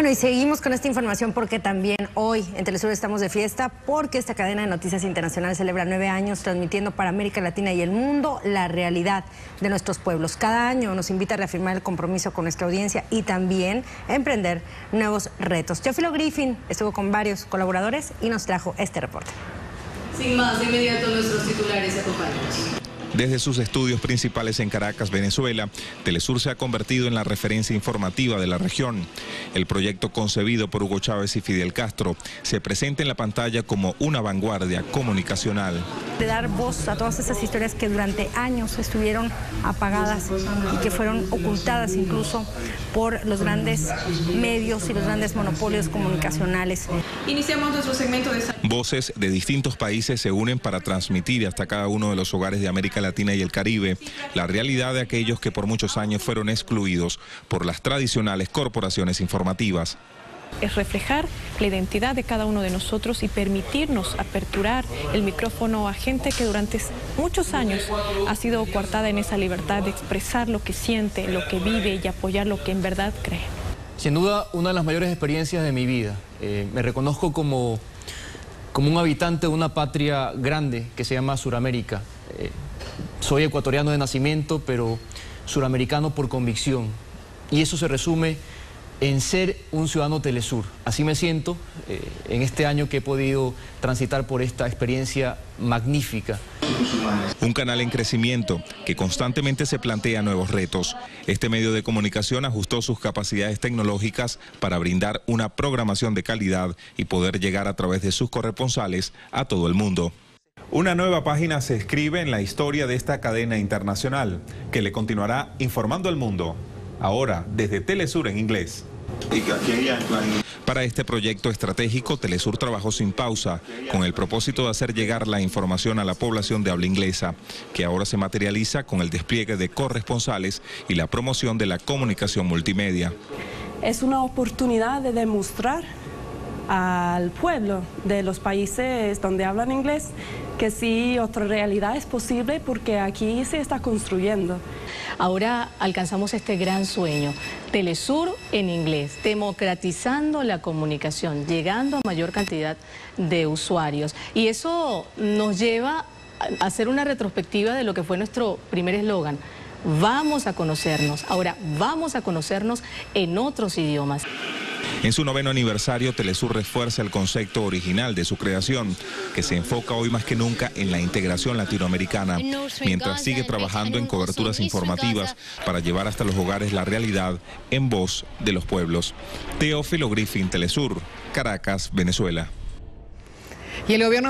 Bueno, y seguimos con esta información porque también hoy en Telesur estamos de fiesta porque esta cadena de noticias internacionales celebra nueve años transmitiendo para América Latina y el mundo la realidad de nuestros pueblos. Cada año nos invita a reafirmar el compromiso con nuestra audiencia y también a emprender nuevos retos. Teófilo Griffin estuvo con varios colaboradores y nos trajo este reporte. Sin más, de inmediato nuestros titulares acompañados. Desde sus estudios principales en Caracas, Venezuela, Telesur se ha convertido en la referencia informativa de la región. El proyecto concebido por Hugo Chávez y Fidel Castro se presenta en la pantalla como una vanguardia comunicacional. De dar voz a todas esas historias que durante años estuvieron apagadas y que fueron ocultadas incluso por los grandes medios y los grandes monopolios comunicacionales. Iniciamos nuestro segmento de... Voces de distintos países se unen para transmitir hasta cada uno de los hogares de América Latina y el Caribe, la realidad de aquellos que por muchos años fueron excluidos por las tradicionales corporaciones informativas es reflejar la identidad de cada uno de nosotros y permitirnos aperturar el micrófono a gente que durante muchos años ha sido coartada en esa libertad de expresar lo que siente, lo que vive y apoyar lo que en verdad cree. Sin duda, una de las mayores experiencias de mi vida. Eh, me reconozco como, como un habitante de una patria grande que se llama Suramérica. Eh, soy ecuatoriano de nacimiento, pero suramericano por convicción. Y eso se resume en ser un ciudadano Telesur. Así me siento eh, en este año que he podido transitar por esta experiencia magnífica. Un canal en crecimiento que constantemente se plantea nuevos retos. Este medio de comunicación ajustó sus capacidades tecnológicas para brindar una programación de calidad y poder llegar a través de sus corresponsales a todo el mundo. Una nueva página se escribe en la historia de esta cadena internacional que le continuará informando al mundo, ahora desde Telesur en inglés. Para este proyecto estratégico, Telesur trabajó sin pausa, con el propósito de hacer llegar la información a la población de habla inglesa, que ahora se materializa con el despliegue de corresponsales y la promoción de la comunicación multimedia. Es una oportunidad de demostrar al pueblo de los países donde hablan inglés que sí, otra realidad es posible porque aquí se está construyendo. Ahora alcanzamos este gran sueño, Telesur en inglés, democratizando la comunicación, llegando a mayor cantidad de usuarios. Y eso nos lleva a hacer una retrospectiva de lo que fue nuestro primer eslogan. Vamos a conocernos. Ahora, vamos a conocernos en otros idiomas. En su noveno aniversario, Telesur refuerza el concepto original de su creación, que se enfoca hoy más que nunca en la integración latinoamericana, mientras sigue trabajando en coberturas informativas para llevar hasta los hogares la realidad en voz de los pueblos. Teófilo Griffin, Telesur, Caracas, Venezuela. Y el gobierno